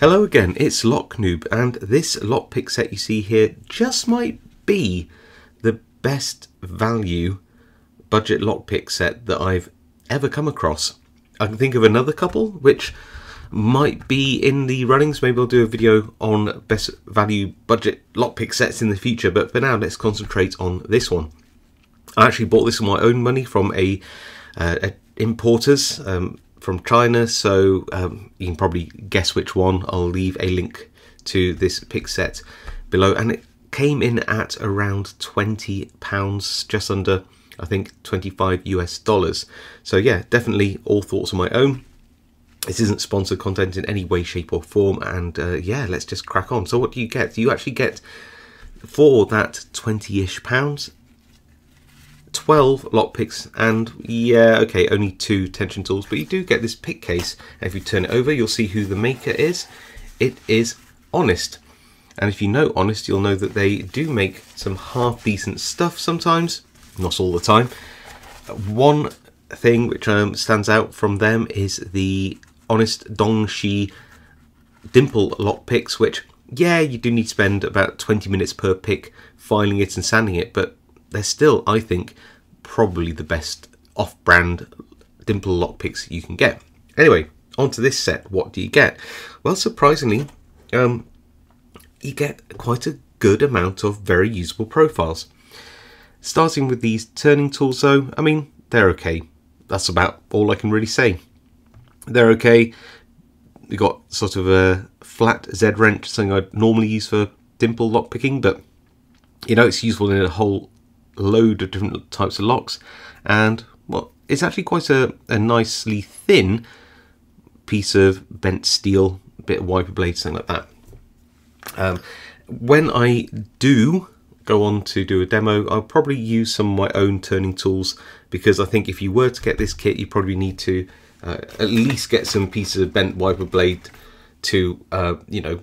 Hello again, it's Lock Noob, and this lockpick set you see here just might be the best value budget lockpick set that I've ever come across. I can think of another couple which might be in the runnings. Maybe I'll do a video on best value budget lockpick sets in the future, but for now let's concentrate on this one. I actually bought this with my own money from a, uh, a importers. Um, from China, so um, you can probably guess which one. I'll leave a link to this pick set below, and it came in at around 20 pounds, just under I think 25 US dollars. So yeah, definitely all thoughts on my own. This isn't sponsored content in any way, shape or form, and uh, yeah, let's just crack on. So what do you get? You actually get for that 20-ish pounds 12 lockpicks and yeah okay only two tension tools but you do get this pick case. If you turn it over you'll see who the maker is. It is honest. And if you know honest you'll know that they do make some half decent stuff sometimes not all the time. One thing which um, stands out from them is the honest dongshi dimple lockpicks which yeah you do need to spend about 20 minutes per pick filing it and sanding it but they're still, I think, probably the best off-brand dimple lockpicks you can get. Anyway, onto this set. What do you get? Well, surprisingly, um, you get quite a good amount of very usable profiles. Starting with these turning tools though, I mean, they're okay. That's about all I can really say. They're okay. We've got sort of a flat Z wrench, something I'd normally use for dimple lockpicking, but you know, it's useful in a whole load of different types of locks. And well it's actually quite a, a nicely thin piece of bent steel bit of wiper blade something like that. Um, when I do go on to do a demo I'll probably use some of my own turning tools because I think if you were to get this kit you probably need to uh, at least get some pieces of bent wiper blade to uh, you know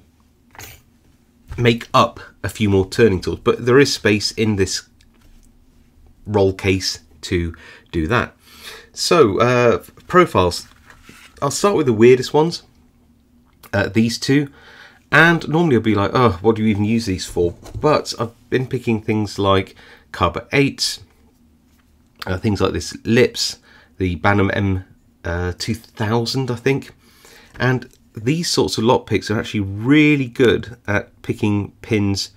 make up a few more turning tools. But there is space in this roll case to do that. So, uh, profiles. I'll start with the weirdest ones, uh, these two. And normally I'll be like, oh, what do you even use these for? But I've been picking things like Kaba 8, uh, things like this Lips, the Banham M uh, 2000, I think. And these sorts of lock picks are actually really good at picking pins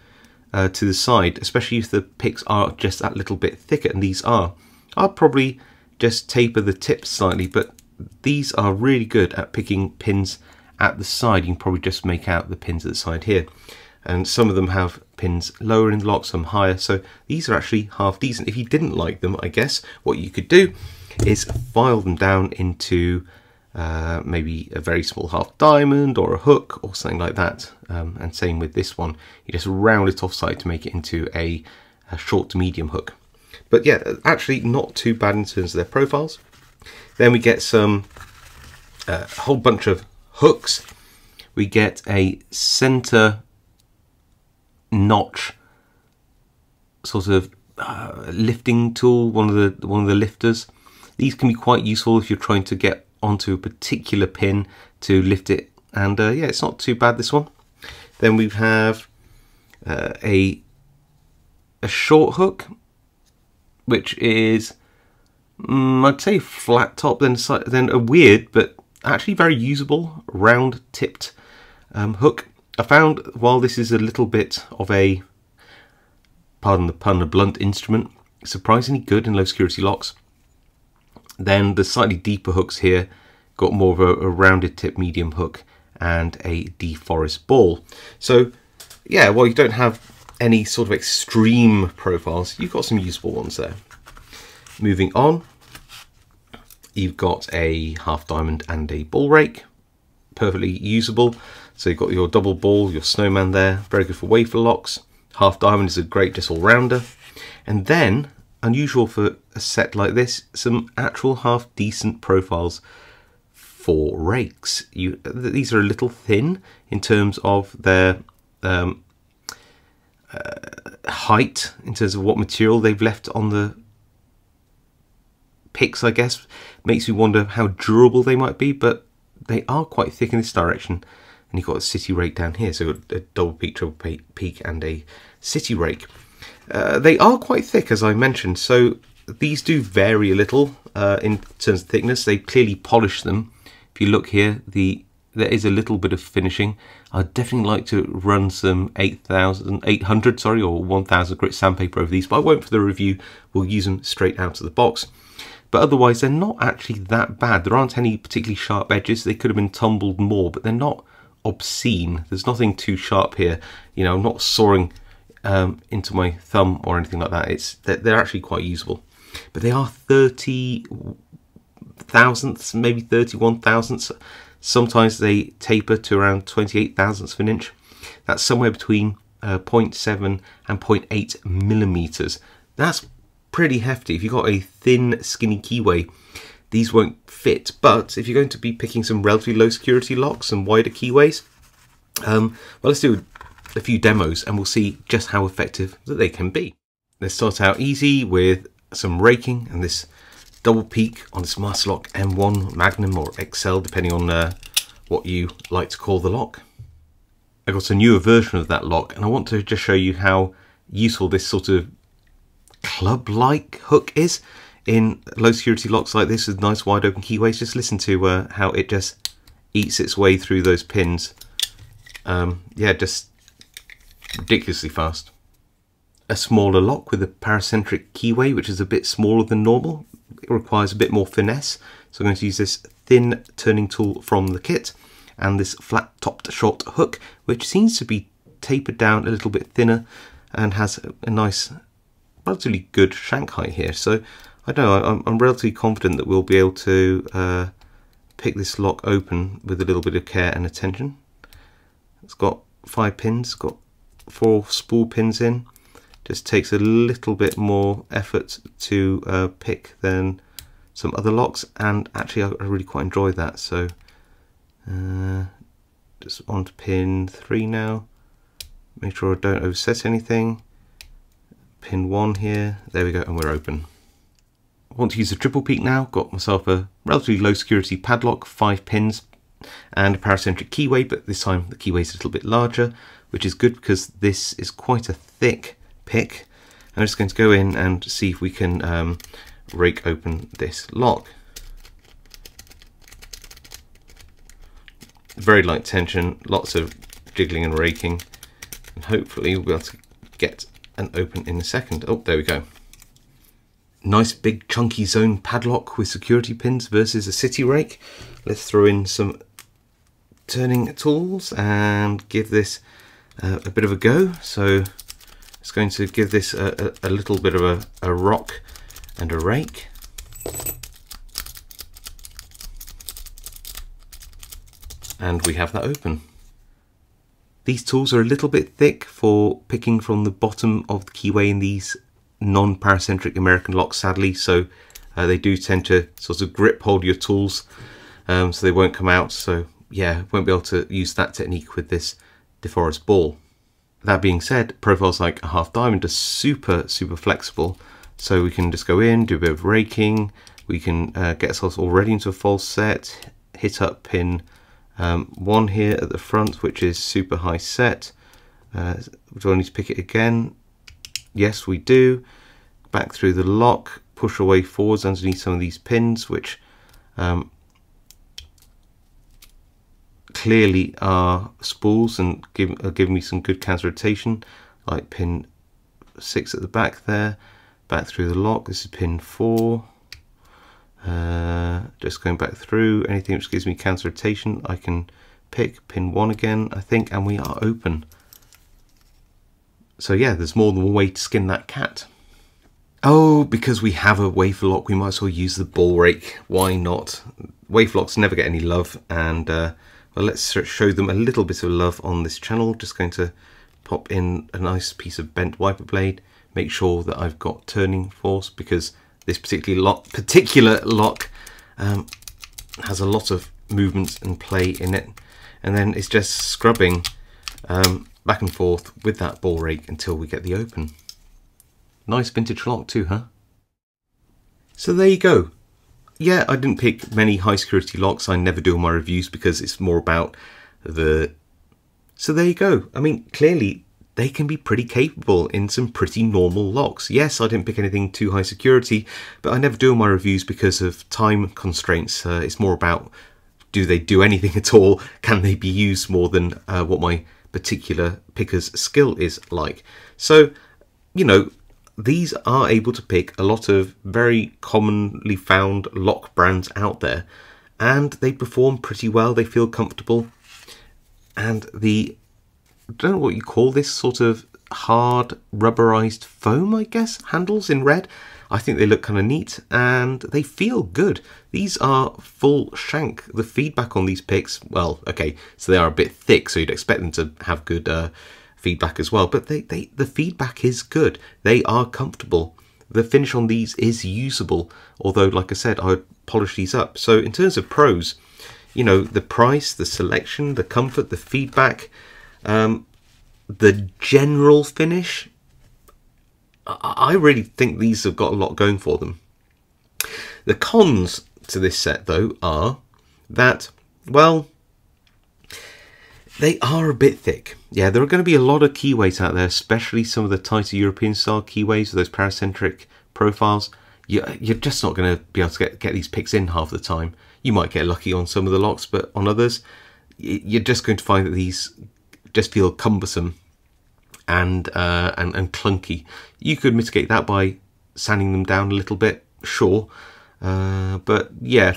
uh, to the side, especially if the picks are just that little bit thicker, and these are. I'll probably just taper the tips slightly, but these are really good at picking pins at the side. You can probably just make out the pins at the side here. And some of them have pins lower in the lock, some higher. So these are actually half decent. If you didn't like them, I guess what you could do is file them down into uh, maybe a very small half diamond or a hook or something like that. Um, and same with this one, you just round it offside to make it into a, a short to medium hook. But yeah, actually not too bad in terms of their profiles. Then we get some, uh, a whole bunch of hooks. We get a center notch sort of uh, lifting tool, one of the one of the lifters. These can be quite useful if you're trying to get onto a particular pin to lift it. And uh, yeah it's not too bad this one. Then we have uh, a a short hook which is mm, I'd say flat top then then a weird but actually very usable round tipped um, hook. I found while this is a little bit of a pardon the pun a blunt instrument surprisingly good in low security locks then the slightly deeper hooks here got more of a, a rounded tip medium hook and a DeForest ball. So yeah, while you don't have any sort of extreme profiles, you've got some useful ones there. Moving on, you've got a half diamond and a ball rake, perfectly usable. So you've got your double ball, your snowman there, very good for wafer locks. Half diamond is a great just all rounder. And then unusual for a set like this, some actual half decent profiles for rakes. You, these are a little thin in terms of their um, uh, height, in terms of what material they've left on the picks, I guess. Makes me wonder how durable they might be, but they are quite thick in this direction. and you've got a city rake down here. So a double peak, triple peak, and a city rake. Uh, they are quite thick, as I mentioned, so these do vary a little uh, in terms of thickness. They clearly polish them. If you look here, the there is a little bit of finishing. I'd definitely like to run some 8,000, 800, sorry, or 1,000 grit sandpaper over these, but I won't for the review. We'll use them straight out of the box. But otherwise, they're not actually that bad. There aren't any particularly sharp edges. They could have been tumbled more, but they're not obscene. There's nothing too sharp here. You know, I'm not sawing um, into my thumb or anything like that. It's they're, they're actually quite usable. But they are 30 thousandths, maybe 31 thousandths Sometimes they taper to around 28 thousandths of an inch. That's somewhere between uh, 0.7 and 0.8 millimeters. That's pretty hefty. If you've got a thin, skinny keyway, these won't fit. But if you're going to be picking some relatively low security locks and wider keyways, um, well, let's do a few demos and we'll see just how effective that they can be. Let's start out easy with some raking and this double peak on this Master Lock M1 Magnum or XL depending on uh, what you like to call the lock. I got a newer version of that lock and I want to just show you how useful this sort of club-like hook is in low security locks like this with nice wide open keyways. Just listen to uh, how it just eats its way through those pins. Um, yeah, just ridiculously fast. A smaller lock with a paracentric keyway, which is a bit smaller than normal, it requires a bit more finesse. So I'm going to use this thin turning tool from the kit and this flat topped short hook, which seems to be tapered down a little bit thinner and has a nice, relatively good shank height here. So I don't know, I'm, I'm relatively confident that we'll be able to uh, pick this lock open with a little bit of care and attention. It's got five pins, got four spool pins in. Just takes a little bit more effort to uh, pick than some other locks and actually I, really quite enjoy that so uh, just on to pin 3 now. Make sure I don't overset anything. Pin 1 here. There we go and we're open. I want to use a triple peak now? Got myself a relatively low security padlock 5 pins and a paracentric keyway but this time the keyway is a little bit larger which is good because this is quite a thick pick. I'm just going to go in and see if we can um, rake open this lock. Very light tension, lots of jiggling and raking, and hopefully we'll be able to get an open in a second. Oh, there we go. Nice big chunky zone padlock with security pins versus a city rake. Let's throw in some turning tools and give this uh, a bit of a go. So it's going to give this a, a, a little bit of a, a rock and a rake. And we have that open. These tools are a little bit thick for picking from the bottom of the keyway in these non-paracentric American locks, sadly, so uh, they do tend to sort of grip hold your tools um, so they won't come out. So yeah, won't be able to use that technique with this DeForest ball. That being said, profiles like a half diamond are super, super flexible. So we can just go in, do a bit of raking, we can uh, get ourselves already into a false set, hit up pin um, one here at the front, which is super high set. Uh, do I need to pick it again? Yes, we do. Back through the lock, push away forwards underneath some of these pins, which um, clearly are spools and give, giving me some good counter rotation, like pin 6 at the back there, back through the lock, this is pin 4, uh, just going back through, anything which gives me counter rotation I can pick, pin 1 again I think, and we are open. So yeah, there's more than one way to skin that cat. Oh, because we have a wafer lock, we might as well use the ball rake. Why not? Wafer locks never get any love, and uh, well, let's show them a little bit of love on this channel. Just going to pop in a nice piece of bent wiper blade. Make sure that I've got turning force because this particular lock, particular lock um, has a lot of movement and play in it. And then it's just scrubbing um, back and forth with that ball rake until we get the open. Nice vintage lock too, huh? So there you go yeah, I didn't pick many high security locks. I never do my reviews because it's more about the so there you go. I mean, clearly they can be pretty capable in some pretty normal locks. Yes, I didn't pick anything too high security, but I never do my reviews because of time constraints. Uh, it's more about do they do anything at all? Can they be used more than uh, what my particular picker's skill is like? So, you know, these are able to pick a lot of very commonly found lock brands out there and they perform pretty well. They feel comfortable and the I don't know what you call this sort of hard rubberized foam, I guess, handles in red. I think they look kind of neat and they feel good. These are full shank. The feedback on these picks, well, okay, so they are a bit thick, so you'd expect them to have good uh, feedback as well, but they, they the feedback is good. They are comfortable. The finish on these is usable, although, like I said, I would polish these up. So in terms of pros, you know, the price, the selection, the comfort, the feedback, um, the general finish, I really think these have got a lot going for them. The cons to this set, though, are that, well, they are a bit thick. Yeah, there are going to be a lot of keyways out there, especially some of the tighter European style keyways, those paracentric profiles. You're, just not going to be able to get, get these picks in half the time. You might get lucky on some of the locks, but on others, you're just going to find that these just feel cumbersome and uh, and and clunky. You could mitigate that by sanding them down a little bit, sure, uh, but yeah,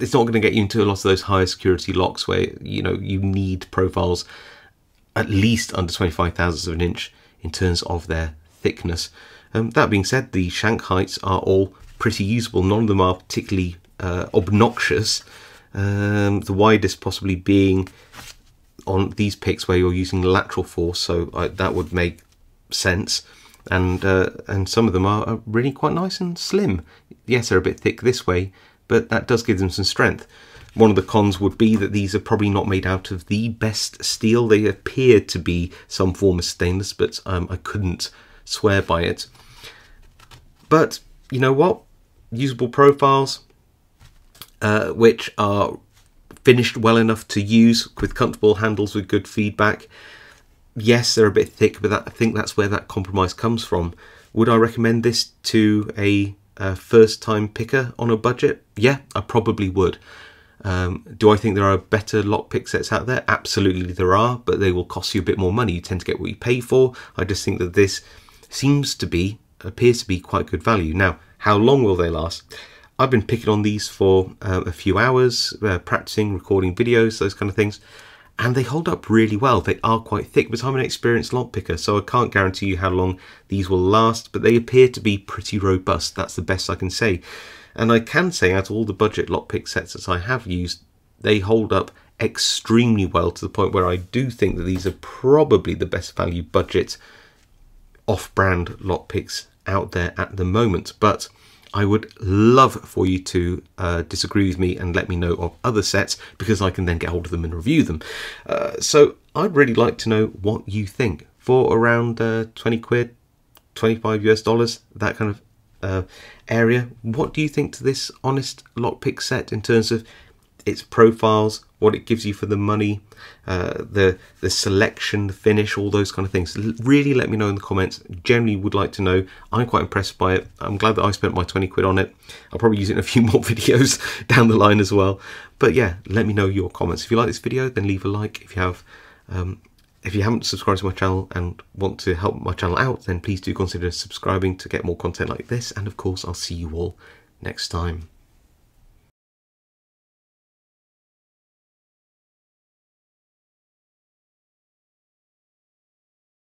it's not going to get you into a lot of those higher security locks where you know you need profiles at least under 25 thousandths of an inch in terms of their thickness. Um, that being said, the shank heights are all pretty usable. None of them are particularly uh, obnoxious. Um, the widest possibly being on these picks where you're using lateral force, so I, that would make sense. And uh, and some of them are, are, really quite nice and slim. Yes, they're a bit thick this way, but that does give them some strength. One of the cons would be that these are probably not made out of the best steel. They appear to be some form of stainless, but um, I couldn't swear by it. But you know what? Usable profiles, uh, which are finished well enough to use with comfortable handles with good feedback. Yes, they're a bit thick, but that, I think that's where that compromise comes from. Would I recommend this to a, a first time picker on a budget? Yeah, I probably would. Um, do I think there are better lockpick sets out there? Absolutely there are, but they will cost you a bit more money. You tend to get what you pay for. I just think that this seems to be, appears to be quite good value. Now, how long will they last? I've been picking on these for uh, a few hours, uh, practicing, recording videos, those kind of things, and they hold up really well. They are quite thick, but I'm an experienced lock picker, so I can't guarantee you how long these will last, but they appear to be pretty robust. That's the best I can say. And I can say, out of all the budget lockpick sets that I have used, they hold up extremely well to the point where I do think that these are probably the best value budget off-brand lockpicks out there at the moment. But I would love for you to uh, disagree with me and let me know of other sets because I can then get hold of them and review them. Uh, so I'd really like to know what you think. For around uh, 20 quid, 25 US dollars, that kind of uh, area, what do you think to this honest lockpick set in terms of its profiles, what it gives you for the money, uh, the the selection, the finish, all those kind of things. Really let me know in the comments. Generally would like to know. I'm quite impressed by it. I'm glad that I spent my 20 quid on it. I'll probably use it in a few more videos down the line as well. But yeah, let me know your comments. If you like this video, then leave a like. If you have um, if you haven't subscribed to my channel and want to help my channel out, then please do consider subscribing to get more content like this. And of course, I'll see you all next time.